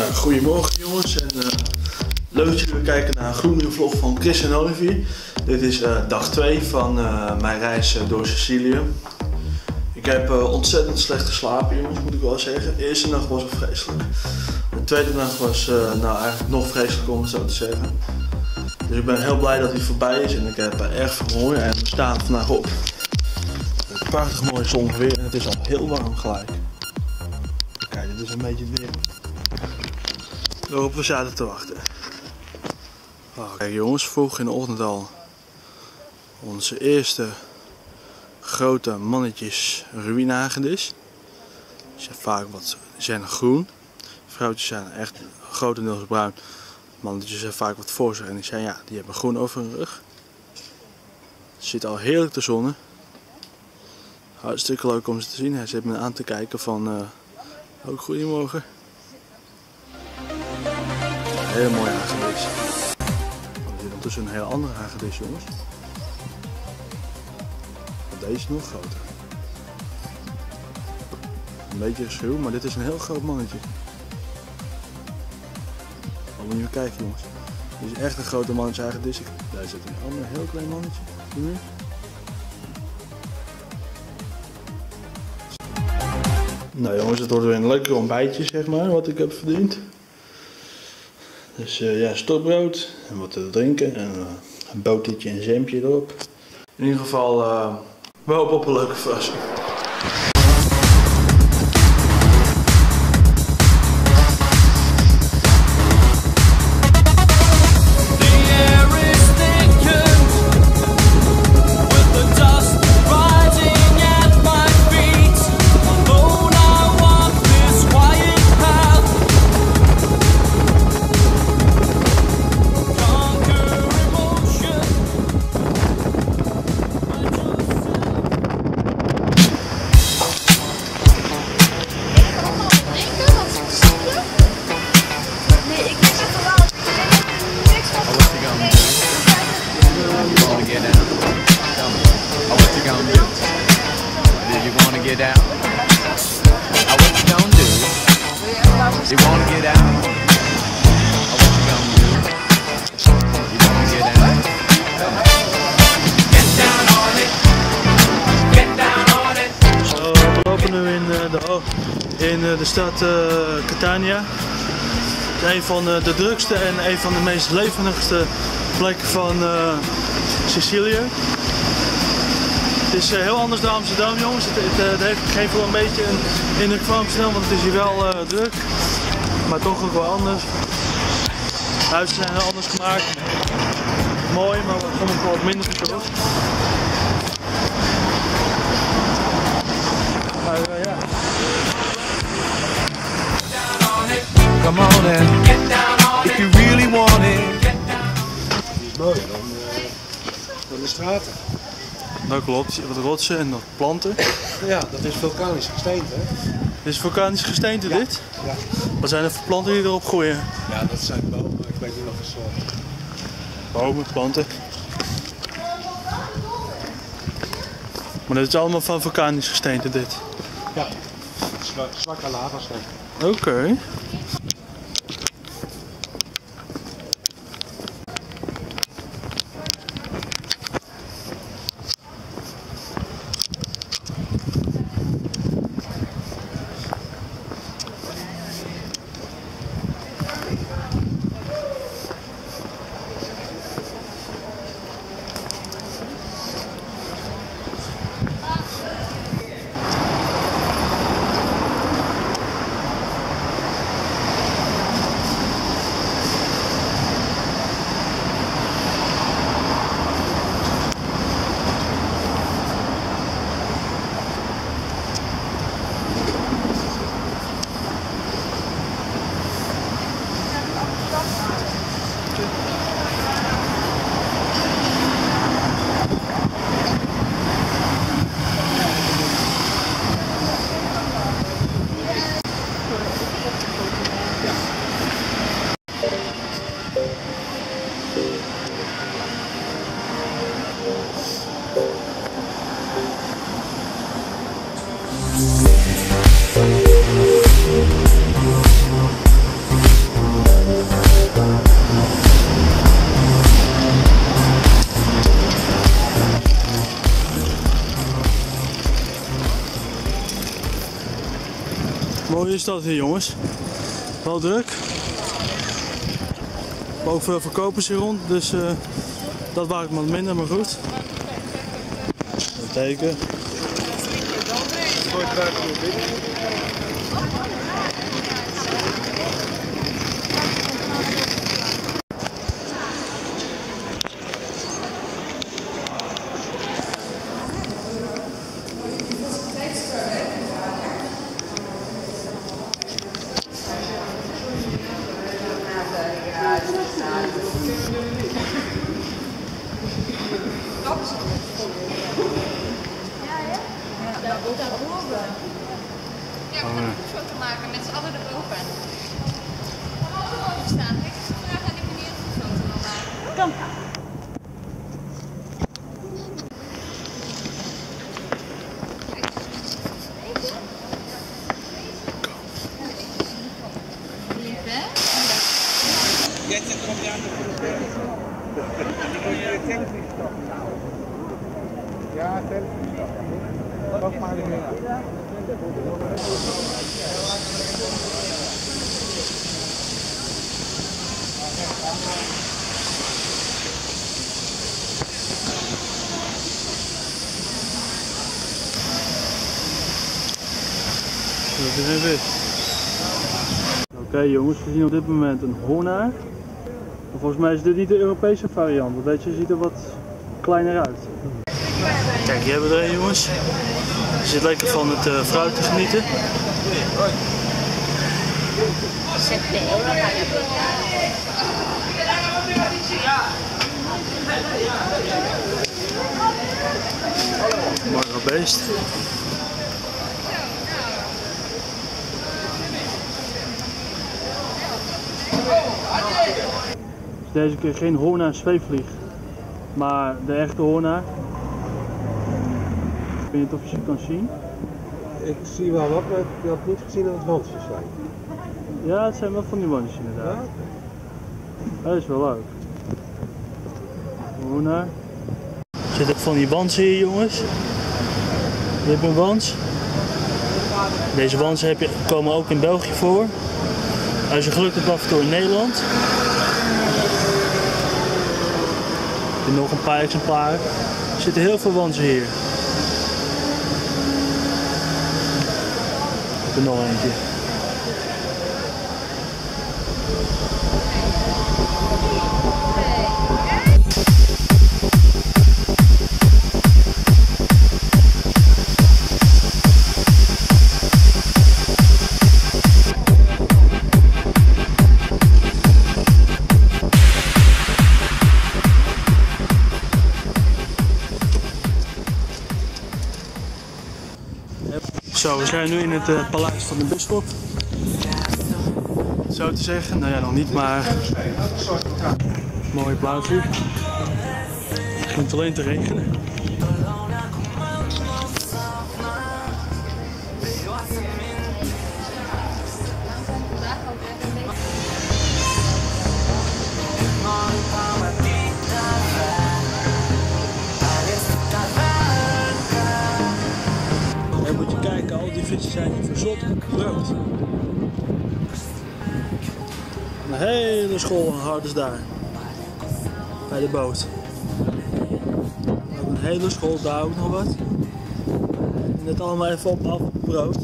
Nou, goedemorgen jongens en uh, leuk dat jullie kijken naar een gloednieuwe vlog van Chris en Olivier. Dit is uh, dag 2 van mijn reis door Sicilië. Ik heb ontzettend slecht geslapen jongens, moet ik wel zeggen. De eerste nacht was vreselijk. De tweede nacht was nou eigenlijk nog vreselijker om het zo te zeggen. Dus ik ben heel blij dat hij voorbij is en ik heb erg veel honger en we staan vandaag op. Prachtig mooi zonweer en het is al heel warm gelijk. Kijk, dit is een beetje weer waarop we zaten te wachten. Kijk jongens, vroeg in de ochtend al onze eerste grote mannetjes ruïnehagedis. Die zijn vaak wat zijn groen. Vrouwtjes zijn echt grotendeels bruin. Mannetjes zijn vaak wat forser en die zijn ja, die hebben groen over hun rug. Zit al heerlijk te zonnen. Hartstikke leuk om ze te zien. Hij zit me aan te kijken van uh, ook goedemorgen. Heel mooi hagedis. Er zit ondertussen een heel andere hagedis jongens. Deze is nog groter. Een beetje schuw, maar dit is een heel groot mannetje. Oh, moet je even kijken jongens. Dit is echt een grote mannetje hagedis. Daar zit een ander heel klein mannetje. Nou jongens, het wordt weer een lekker ontbijtje zeg maar, wat ik heb verdiend. Dus uh, ja, stokbrood en wat te drinken en uh, een botertje en zempje erop. In ieder geval, uh, we hopen op een leuke verrassing. In uh, de stad uh, Catania. Een van de drukste en een van de meest levendigste plekken van Sicilië. Het is heel anders dan Amsterdam jongens, het, het, heeft, geeft wel een beetje een indruk van Amsterdam, want het is hier wel druk, maar toch ook wel anders. De huizen zijn heel anders gemaakt, mooi, maar soms wel wat minder terug. Maar ja. Come on and if you really want it. Mooi, dan, uh, dan de straten. Dat klopt, wat rotsen en wat planten. Ja, dat is vulkanisch gesteente. Dit is vulkanisch gesteente ja. dit? Ja. Wat zijn er voor planten die erop groeien? Ja, dat zijn bomen, ik weet niet nog een soort. Bomen, planten. Maar dit is allemaal van vulkanisch gesteente dit? Ja, Zwa zwakke lavasteen. Oké. Okay. Is dat hier jongens? Wel druk. Ook verkopers hier rond, dus eh, dat waait wat minder, maar goed. Teken. Ja, we gaan een foto maken met z'n allen erboven. Staan. Ik vraag aan die meneer een foto wil maken. Lief, Dat is even wit. Oké jongens, we zien op dit moment een hoornaar. Maar Volgens mij is dit niet de Europese variant, want weet je, ziet er wat kleiner uit. Kijk, hier hebben we er een jongens. Je zit lekker van het eh, fruit te genieten. Mooi beest. Deze keer geen hoornaar zweefvlieg, maar de echte hoornaar. Ik weet niet of je ze kan zien. Ik zie wel wat, maar ik had niet gezien dat het wandjes zijn. Ja, het zijn wel van die wandjes inderdaad. Dat is wel leuk. Hoornaar. Er zitten van die wansen hier jongens. Je hebt een wans. Deze wansen heb komen ook in België voor. Als je geluk hebt af en toe in Nederland. Heb nog een paar exemplaren. Er zitten heel veel wansen hier. Ik heb er nog eentje. We zijn nu in het eh, paleis van de bisschop. Zo te zeggen, nou ja, nog niet, maar mooi plaatje. Het begint alleen te regenen. Die vissen zijn verzot brood. Een hele school houden ze daar. Bij de boot. Een hele school, daar ook nog wat. En het allemaal even op af brood.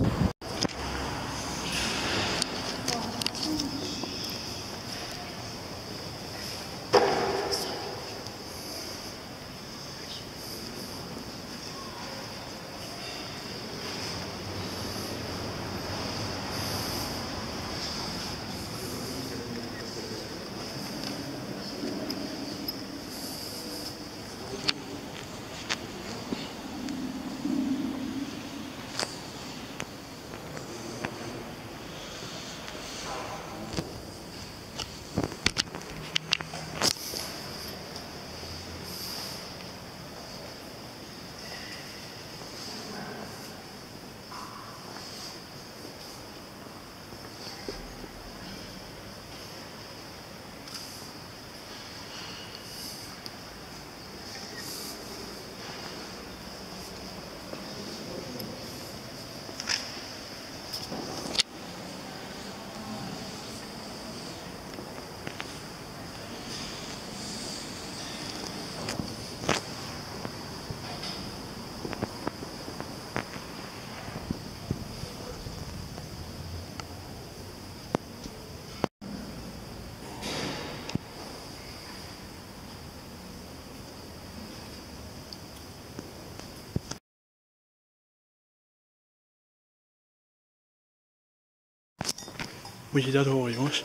Moet je dat horen, jongens.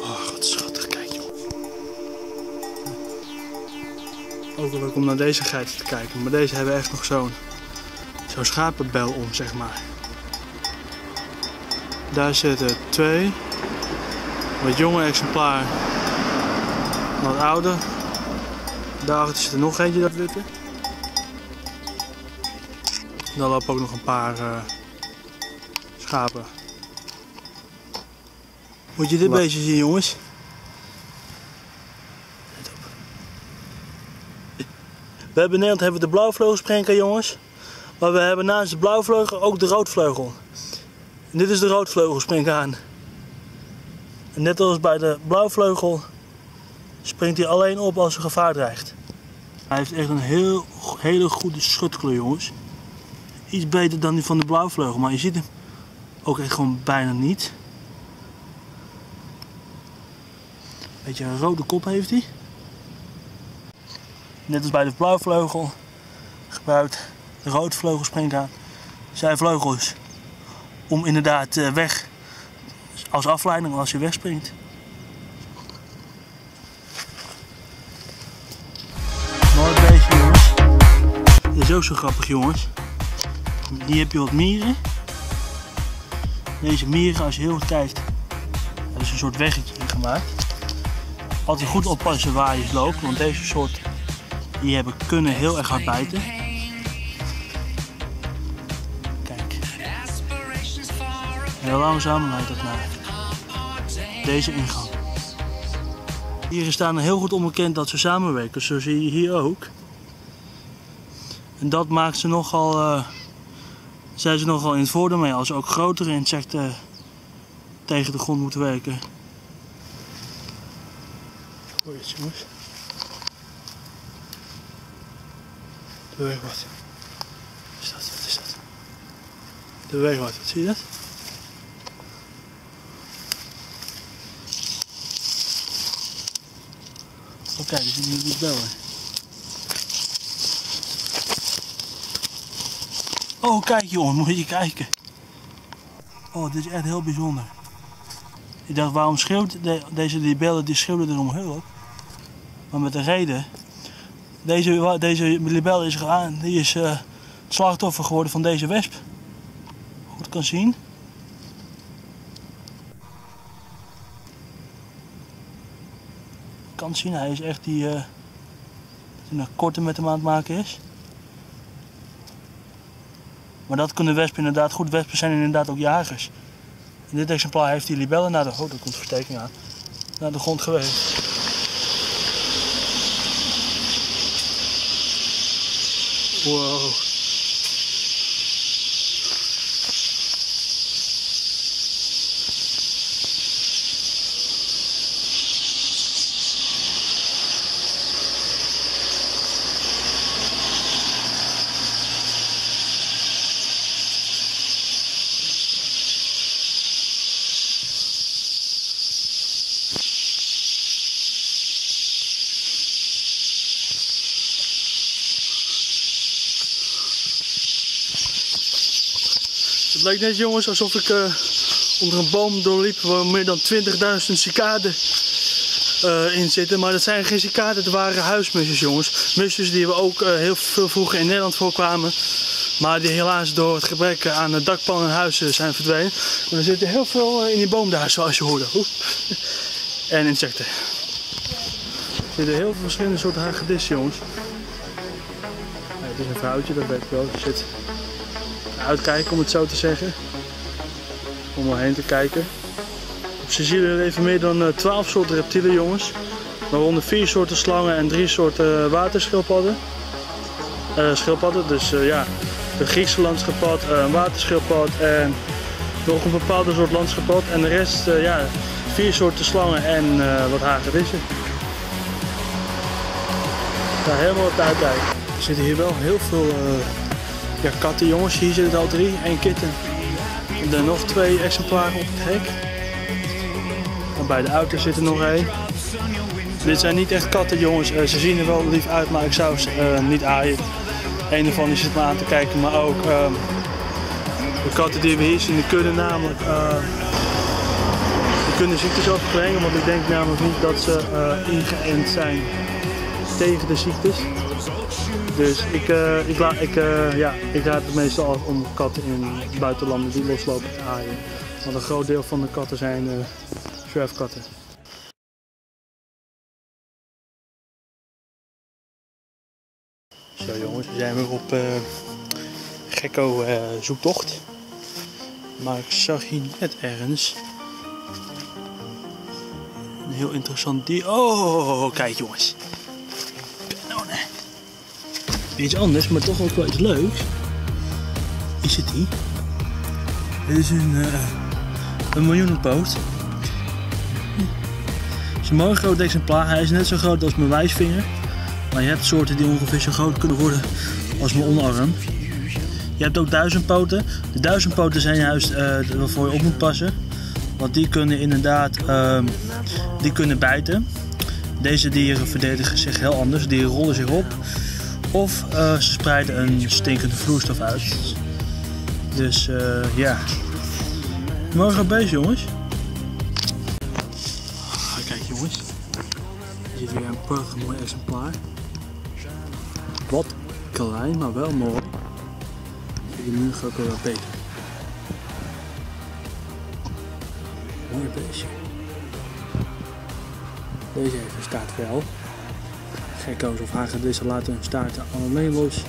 Oh, wat schattig, kijk joh. Ook wel leuk om naar deze geiten te kijken, maar deze hebben echt nog zo'n zo'n schapenbel om, zeg maar. Daar zitten twee. Wat jonge exemplaar. Wat ouder. Daarachter zit er nog eentje, dat witte. Dan lopen ook nog een paar eh, schapen. Moet je dit beestje zien, jongens? We hebben in Nederland hebben we de blauwvleugelsprenger, jongens. Maar we hebben naast de blauwvleugel ook de roodvleugel. En dit is de roodvleugelsprinkhaan. En net als bij de blauwvleugel springt hij alleen op als er gevaar dreigt. Hij heeft echt een heel, hele goede schutkleur, jongens. Iets beter dan die van de blauwvleugel, maar je ziet hem ook echt gewoon bijna niet. Beetje een rode kop heeft hij. Net als bij de blauwvleugel gebruikt de roodvleugelsprinkhaan zijn vleugels om inderdaad eh, weg als afleiding als je wegspringt. Mooi beestje jongens. Dit is ook zo grappig jongens. Hier heb je wat mieren. Deze mieren, als je heel goed kijkt, er is een soort weggetje in gemaakt. Altijd goed oppassen waar je loopt, want deze soort die hebben kunnen heel erg hard bijten. Kijk. Heel langzaam leidt dat naar deze ingang. Hier staan er heel goed onbekend dat ze samenwerken, zo zie je hier ook. En dat maakt ze nogal, eh, zijn ze nogal in het voordeel mee als ook grotere insecten tegen de grond moeten werken. Het jongens? Wat. Wat is dat? Wat is dat? De wat, zie je dat? Oh kijk, die zit hier niet bellen. Oh kijk jongen, moet je kijken. Oh, dit is echt heel bijzonder. Ik dacht, waarom schreeuwt de- deze libellen, die er om hulp. Maar met een reden. Deze, deze libel is, die is eh, het slachtoffer geworden van deze wesp. Goed kan zien. kan zien, hij is echt die, eh die nog korter met hem aan het maken is. Maar dat kunnen wespen inderdaad goed. Wespen zijn inderdaad ook jagers. In dit exemplaar heeft die libellen naar de, oh, komt versteking aan, naar de grond geweest. Wow. Het lijkt net jongens alsof ik eh, onder een boom doorliep waar meer dan 20.000 cicaden eh, in zitten. Maar dat zijn geen cicaden, het waren huismusjes jongens. Musjes die we ook eh, heel veel vroeger in Nederland voorkwamen. Maar die helaas door het gebrek aan het dakpan en huizen zijn verdwenen. Maar er zitten heel veel in die boom daar zoals je hoorde. En insecten. Er zitten heel veel verschillende soorten hagedissen jongens. Ja, het is een vrouwtje, dat weet ik wel. Zit uitkijken om het zo te zeggen. Om erheen te kijken. Op Sicilië leven meer dan eh, 12 soorten reptielen jongens. Waaronder 4 soorten slangen en 3 soorten eh, waterschildpadden. Eh, schildpadden, dus eh, ja, de Griekse landschildpad, eh, een waterschildpad en nog een bepaalde soort landschildpad. En de rest, eh, ja, 4 soorten slangen en eh, wat hagedissen. Ga helemaal op de uitkijken. Er zitten hier wel heel veel eh, ja, katten jongens, hier zitten al drie, één kitten. En dan nog twee exemplaren op het hek. En bij de auto zit er nog één. Dit zijn niet echt katten jongens, Eh, ze zien er wel lief uit, maar ik zou ze eh, niet aaien. Een ervan die zit me aan te kijken, maar ook ehm, De katten die we hier zien, die kunnen namelijk eh, kunnen ziektes overbrengen, want ik denk namelijk niet dat ze ingeënt zijn tegen de ziektes. Dus ik, eh, ik, eh, ja, ik raad het meestal om katten in buitenlanden die loslopen te aaien. Want een groot deel van de katten zijn eh zwerfkatten. Zo jongens, we zijn weer op gekko zoektocht. Maar ik zag hier net ergens een heel interessant dier. Oh, kijk jongens. Iets anders, maar toch ook wel iets leuks. Is het die? Dit is een, eh een miljoenenpoot. Het is een mooi groot exemplaar. Hij is net zo groot als mijn wijsvinger. Maar je hebt soorten die ongeveer zo groot kunnen worden als mijn onderarm. Je hebt ook duizendpoten. De duizendpoten zijn juist eh, waarvoor je op moet passen. Want die kunnen inderdaad ehm, die kunnen bijten. Deze dieren verdedigen zich heel anders. Die rollen zich op. Of eh, ze spreiden een stinkende vloeistof uit. Dus eh, ja. Mooi groot beest jongens. Ah, kijk jongens. Hier zit weer een prachtig mooi exemplaar. Wat klein, maar wel mooi. Nu gaat ook wel beter. Mooi beestje. Deze heeft een staartvel. Gekko's of hagedissen laten hun staarten alleen los.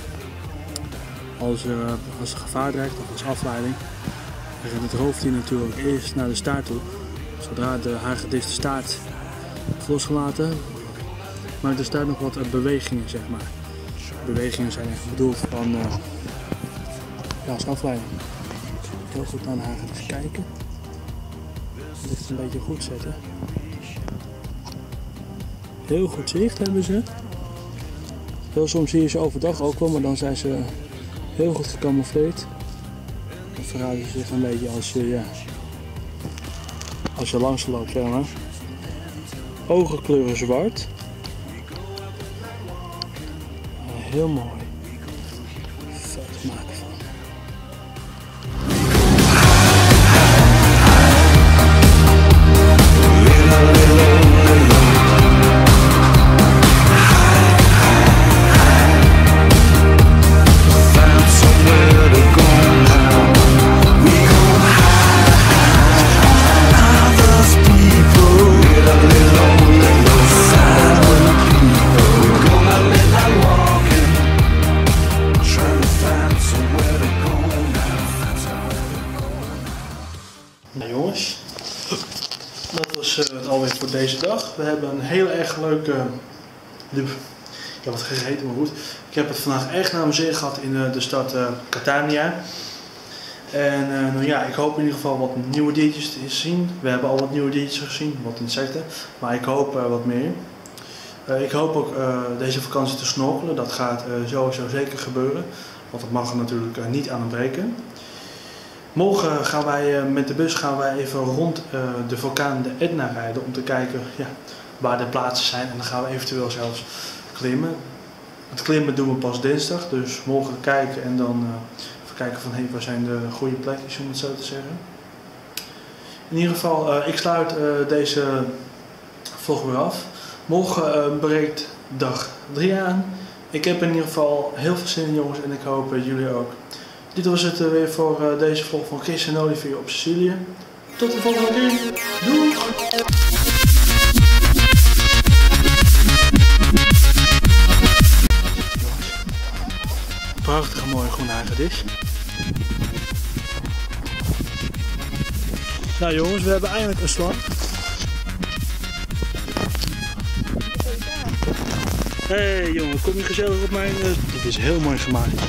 Als, er, als er gevaar dreigt of als afleiding. Dan gaat het roofdier natuurlijk eerst naar de staart toe. Zodra de hagedis de staart losgelaten, maakt de staart nog wat eh, bewegingen, zeg maar. Bewegingen zijn echt bedoeld van eh, ja, als afleiding. Heel goed naar de hagedis kijken. Licht een beetje goed zetten. Heel goed zicht hebben ze. Heel soms zie je ze overdag ook wel, maar dan zijn ze heel goed gecamoufleerd. Dan verraden ze zich een beetje als je, ja, als je langs loopt, zeg maar. Ogen kleuren zwart. Heel mooi. De, ja wat gegeten maar goed. Ik heb het vandaag echt naar mijn gehad in eh, de stad eh, Catania. En eh, nou ja, ik hoop in ieder geval wat nieuwe diertjes te zien. We hebben al wat nieuwe diertjes gezien, wat insecten, maar ik hoop wat meer. Ik hoop ook deze vakantie te snorkelen, dat gaat sowieso zeker gebeuren. Want dat mag er natuurlijk niet aan breken. Morgen gaan wij met de bus gaan wij even rond de vulkaan de Etna rijden om te kijken ja, waar de plaatsen zijn. En dan gaan we eventueel zelfs klimmen. Het klimmen doen we pas dinsdag, dus morgen kijken en dan eh, even kijken van hey, waar zijn de goede plekjes om het zo te zeggen. In ieder geval, eh, ik sluit eh, deze vlog weer af. Morgen breekt dag 3 aan. Ik heb in ieder geval heel veel zin in jongens en ik hoop jullie ook. Dit was het weer voor deze vlog van Chris en Olivier op Sicilië. Tot de volgende keer. Doei! Groene hagedis. Nou jongens, we hebben eindelijk een slag. Hey jongen, kom je gezellig op mijn... eh, dit is heel mooi gemaakt.